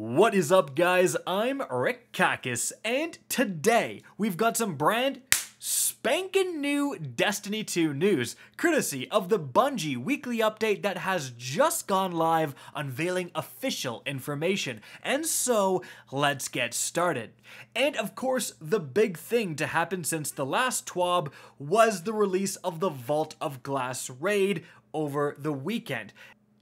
What is up, guys? I'm Rick Kackis, and today we've got some brand spanking new Destiny 2 news, courtesy of the Bungie weekly update that has just gone live, unveiling official information. And so, let's get started. And of course, the big thing to happen since the last TWAB was the release of the Vault of Glass raid over the weekend.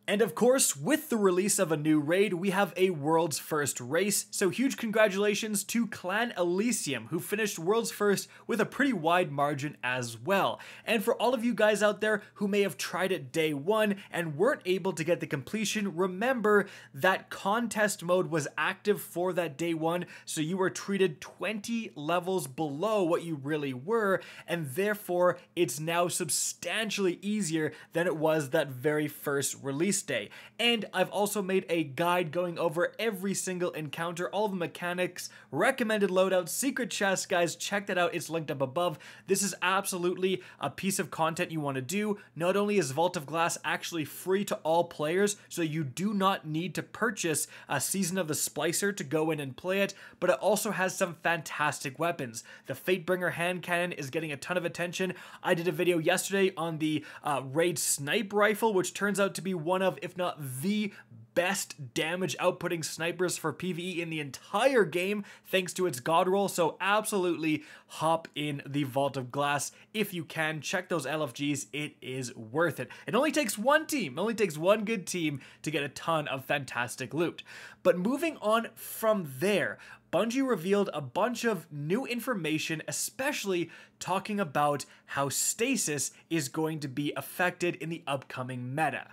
And of course, with the release of a new raid, we have a world's first race, so huge congratulations to Clan Elysium, who finished world's first with a pretty wide margin as well. And for all of you guys out there who may have tried it day one and weren't able to get the completion, remember that contest mode was active for that day one, so you were treated 20 levels below what you really were, and therefore it's now substantially easier than it was that very first release release day. And I've also made a guide going over every single encounter, all the mechanics, recommended loadouts, secret chests, guys, check that out, it's linked up above. This is absolutely a piece of content you want to do. Not only is Vault of Glass actually free to all players, so you do not need to purchase a Season of the Splicer to go in and play it, but it also has some fantastic weapons. The Fatebringer hand cannon is getting a ton of attention. I did a video yesterday on the uh, Raid Snipe Rifle, which turns out to be one of of, if not the best damage outputting snipers for PvE in the entire game thanks to its god roll. So absolutely hop in the Vault of Glass if you can. Check those LFGs. It is worth it. It only takes one team. It only takes one good team to get a ton of fantastic loot. But moving on from there, Bungie revealed a bunch of new information, especially talking about how stasis is going to be affected in the upcoming meta.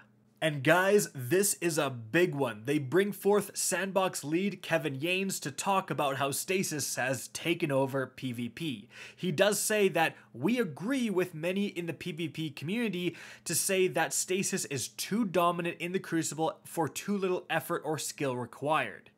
And guys, this is a big one. They bring forth Sandbox lead Kevin Yanes to talk about how Stasis has taken over PvP. He does say that we agree with many in the PvP community to say that Stasis is too dominant in the Crucible for too little effort or skill required.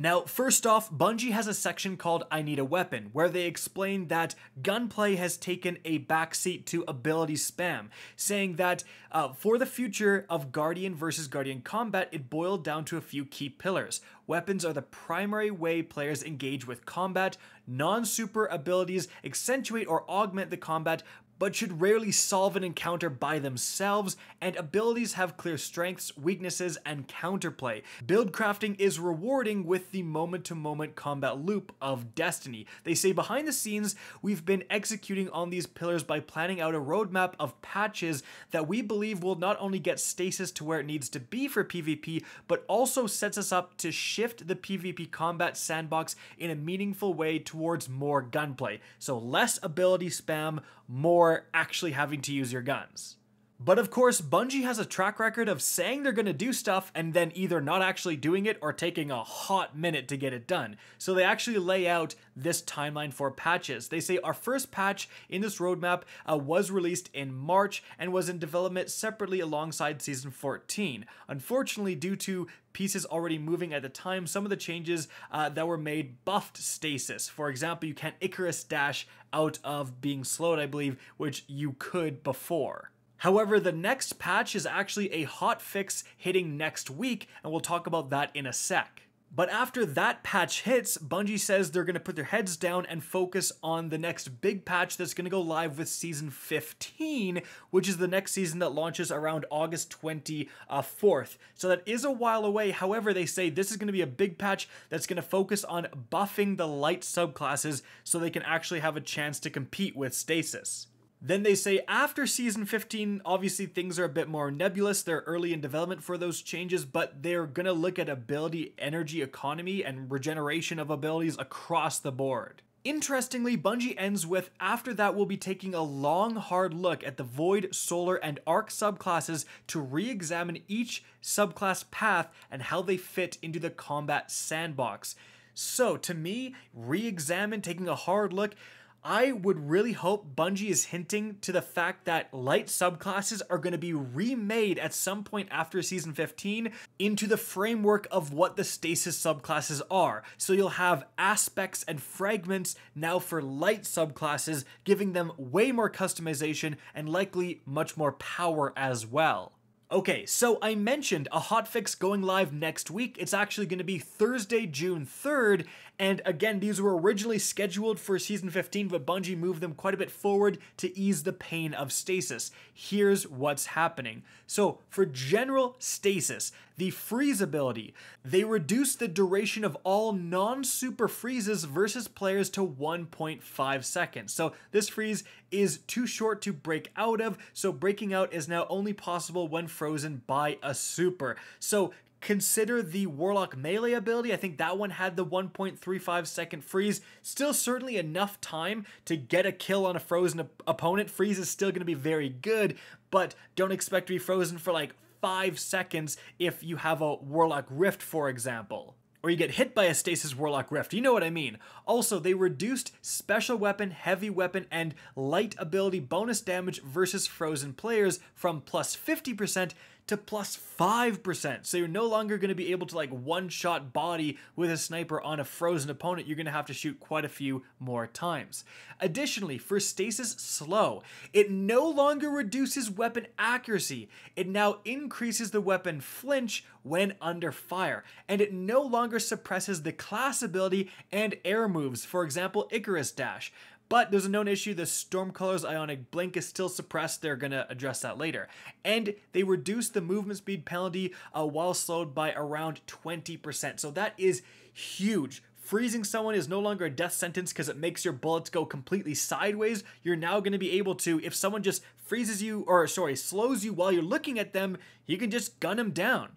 Now, first off, Bungie has a section called I Need a Weapon, where they explain that gunplay has taken a backseat to ability spam, saying that uh, for the future of Guardian versus Guardian combat, it boiled down to a few key pillars. Weapons are the primary way players engage with combat, non super abilities accentuate or augment the combat, but should rarely solve an encounter by themselves, and abilities have clear strengths, weaknesses, and counterplay. Build crafting is rewarding with the moment to moment combat loop of Destiny. They say behind the scenes, we've been executing on these pillars by planning out a roadmap of patches that we believe will not only get stasis to where it needs to be for PvP, but also sets us up to shift the PvP combat sandbox in a meaningful way towards more gunplay. So less ability spam, more actually having to use your guns. But of course, Bungie has a track record of saying they're gonna do stuff and then either not actually doing it or taking a hot minute to get it done. So they actually lay out this timeline for patches. They say our first patch in this roadmap uh, was released in March and was in development separately alongside Season 14. Unfortunately, due to pieces already moving at the time, some of the changes uh, that were made buffed stasis. For example, you can't Icarus dash out of being slowed, I believe, which you could before. However, the next patch is actually a hot fix hitting next week, and we'll talk about that in a sec. But after that patch hits, Bungie says they're going to put their heads down and focus on the next big patch that's going to go live with Season 15, which is the next season that launches around August 24th. So that is a while away. However, they say this is going to be a big patch that's going to focus on buffing the light subclasses so they can actually have a chance to compete with Stasis. Then they say after season 15, obviously things are a bit more nebulous. They're early in development for those changes, but they're going to look at ability, energy economy, and regeneration of abilities across the board. Interestingly, Bungie ends with after that, we'll be taking a long, hard look at the Void, Solar, and Arc subclasses to re examine each subclass path and how they fit into the combat sandbox. So, to me, re examine, taking a hard look, I would really hope Bungie is hinting to the fact that light subclasses are going to be remade at some point after season 15 into the framework of what the stasis subclasses are. So you'll have aspects and fragments now for light subclasses, giving them way more customization and likely much more power as well. Okay, so I mentioned a hotfix going live next week. It's actually going to be Thursday, June 3rd. And again, these were originally scheduled for season 15, but Bungie moved them quite a bit forward to ease the pain of stasis. Here's what's happening. So, for general stasis, the freeze ability, they reduce the duration of all non super freezes versus players to 1.5 seconds. So, this freeze is too short to break out of, so breaking out is now only possible when frozen by a super. So consider the Warlock melee ability. I think that one had the 1.35 second freeze. Still certainly enough time to get a kill on a frozen op- opponent. Freeze is still going to be very good, but don't expect to be frozen for like 5 seconds if you have a Warlock Rift, for example or you get hit by a Stasis Warlock Rift. You know what I mean. Also, they reduced special weapon, heavy weapon, and light ability bonus damage versus frozen players from plus 50% to plus 5%. So you're no longer going to be able to like one shot body with a sniper on a frozen opponent. You're going to have to shoot quite a few more times. Additionally, for stasis slow, it no longer reduces weapon accuracy. It now increases the weapon flinch when under fire, and it no longer suppresses the class ability and air moves, for example, Icarus Dash. But there's a known issue the Stormcaller's Ionic Blink is still suppressed. They're going to address that later. And they reduce the movement speed penalty uh, while slowed by around 20%. So that is huge. Freezing someone is no longer a death sentence because it makes your bullets go completely sideways. You're now going to be able to, if someone just freezes you, or sorry, slows you while you're looking at them, you can just gun them down.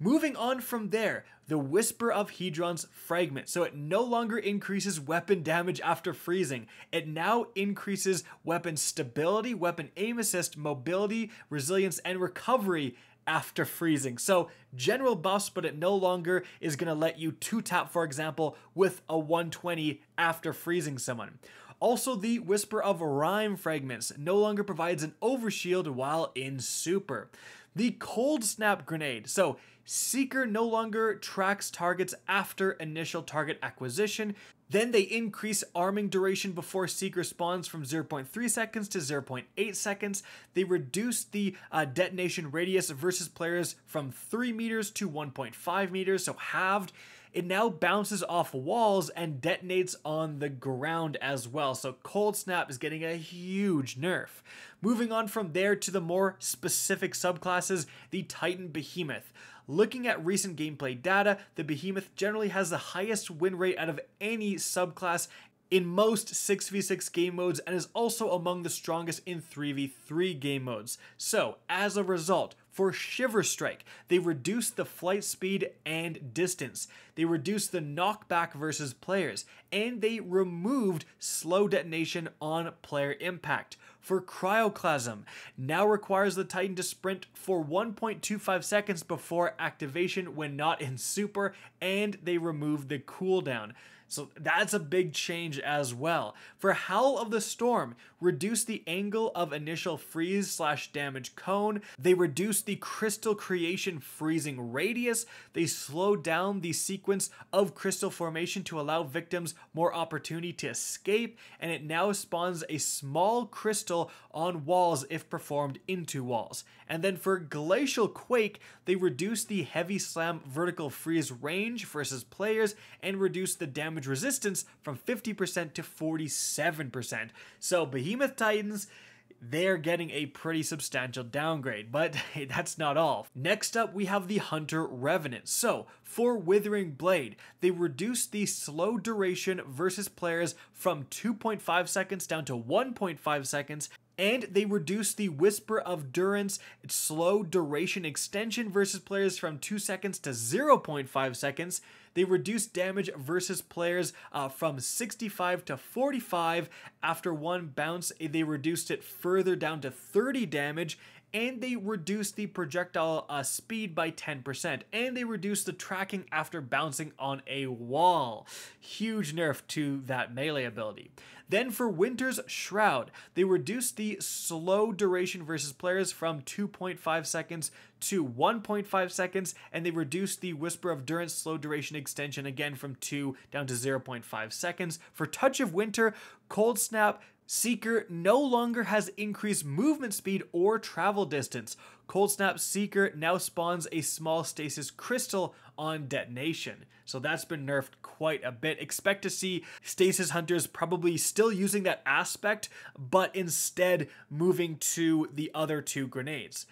Moving on from there, the Whisper of Hedrons fragment. So it no longer increases weapon damage after freezing. It now increases weapon stability, weapon aim assist, mobility, resilience, and recovery after freezing. So general buffs, but it no longer is going to let you two tap, for example, with a 120 after freezing someone. Also, the Whisper of Rime fragments no longer provides an overshield while in super. The Cold Snap grenade. So Seeker no longer tracks targets after initial target acquisition. Then they increase arming duration before Seeker spawns from 0.3 seconds to 0.8 seconds. They reduce the uh, detonation radius versus players from 3 meters to 1.5 meters, so halved. It now bounces off walls and detonates on the ground as well. So Cold Snap is getting a huge nerf. Moving on from there to the more specific subclasses, the Titan Behemoth. Looking at recent gameplay data, the Behemoth generally has the highest win rate out of any subclass in most 6v6 game modes and is also among the strongest in 3v3 game modes. So, as a result, for Shiver Strike, they reduce the flight speed and distance. They reduce the knockback versus players, and they removed slow detonation on player impact for Cryoclasm now requires the Titan to sprint for 1.25 seconds before activation when not in super, and they removed the cooldown. So that's a big change as well. For Howl of the Storm, reduce the angle of initial freeze slash damage cone. They reduce the crystal creation freezing radius. They slow down the sequence of crystal formation to allow victims more opportunity to escape. And it now spawns a small crystal on walls if performed into walls. And then for Glacial Quake, they reduce the heavy slam vertical freeze range versus players and reduce the damage damage resistance from 50% to 47%. So Behemoth Titans they're getting a pretty substantial downgrade, but hey, that's not all. Next up, we have the Hunter Revenant. So, for Withering Blade, they reduced the slow duration versus players from 2.5 seconds down to 1.5 seconds, and they reduced the Whisper of Durance slow duration extension versus players from 2 seconds to 0.5 seconds. They reduced damage versus players uh, from 65 to 45 after one bounce. They reduced it further down to 30 damage and they reduced the projectile uh, speed by 10%, and they reduced the tracking after bouncing on a wall. Huge nerf to that melee ability. Then for Winter's Shroud, they reduced the slow duration versus players from 2.5 seconds to 1.5 seconds, and they reduced the Whisper of Durance slow duration extension again from 2 down to 0.5 seconds. For Touch of Winter, Cold Snap Seeker no longer has increased movement speed or travel distance. Cold Snap Seeker now spawns a small stasis crystal on detonation. So that's been nerfed quite a bit. Expect to see stasis hunters probably still using that aspect, but instead moving to the other two grenades.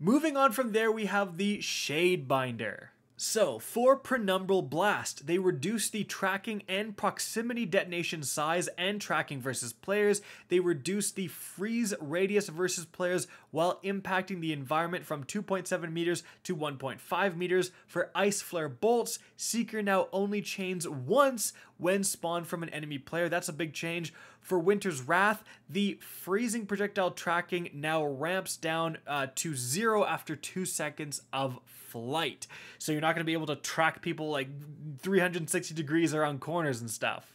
Moving on from there, we have the Shade Binder. So, for Penumbral Blast, they reduce the tracking and proximity detonation size and tracking versus players. They reduce the freeze radius versus players while impacting the environment from 2.7 meters to 1.5 meters. For Ice Flare Bolts, Seeker now only chains once when spawned from an enemy player. That's a big change. For Winter's Wrath, the freezing projectile tracking now ramps down uh, to zero after two seconds of flight. So you're not going to be able to track people like 360 degrees around corners and stuff.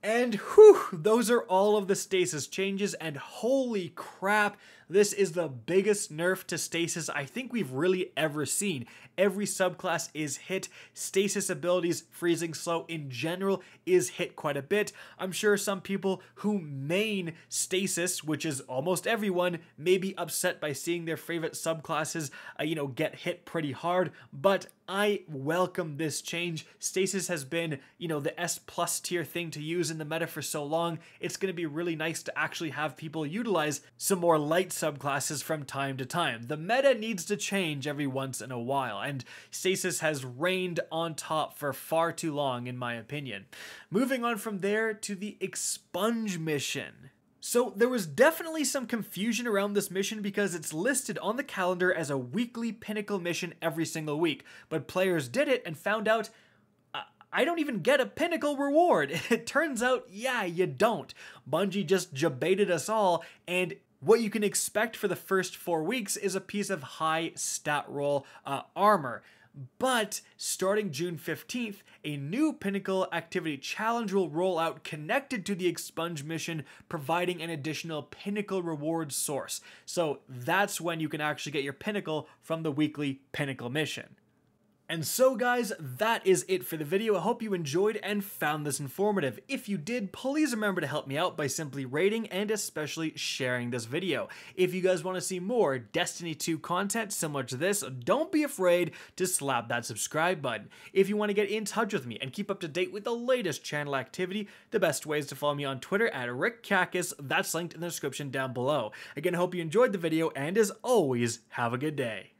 And whew, those are all of the stasis changes, and holy crap, this is the biggest nerf to stasis I think we've really ever seen. Every subclass is hit, stasis abilities, freezing slow in general is hit quite a bit. I'm sure some people who main stasis, which is almost everyone, may be upset by seeing their favorite subclasses, uh, you know, get hit pretty hard, but I welcome this change. Stasis has been, you know, the S plus tier thing to use in the meta for so long. It's going to be really nice to actually have people utilize some more light subclasses from time to time. The meta needs to change every once in a while, and Stasis has reigned on top for far too long, in my opinion. Moving on from there to the Expunge mission. So there was definitely some confusion around this mission because it's listed on the calendar as a weekly Pinnacle mission every single week, but players did it and found out I don't even get a pinnacle reward. It turns out, yeah, you don't. Bungie just jebaited us all, and what you can expect for the first four weeks is a piece of high stat roll uh, armor. But starting June 15th, a new Pinnacle Activity Challenge will roll out connected to the Expunge mission, providing an additional Pinnacle reward source. So that's when you can actually get your Pinnacle from the weekly Pinnacle mission. And so guys, that is it for the video. I hope you enjoyed and found this informative. If you did, please remember to help me out by simply rating and especially sharing this video. If you guys want to see more Destiny 2 content similar to this, don't be afraid to slap that subscribe button. If you want to get in touch with me and keep up to date with the latest channel activity, the best way is to follow me on Twitter at RickKackis, that's linked in the description down below. Again, I hope you enjoyed the video, and as always, have a good day.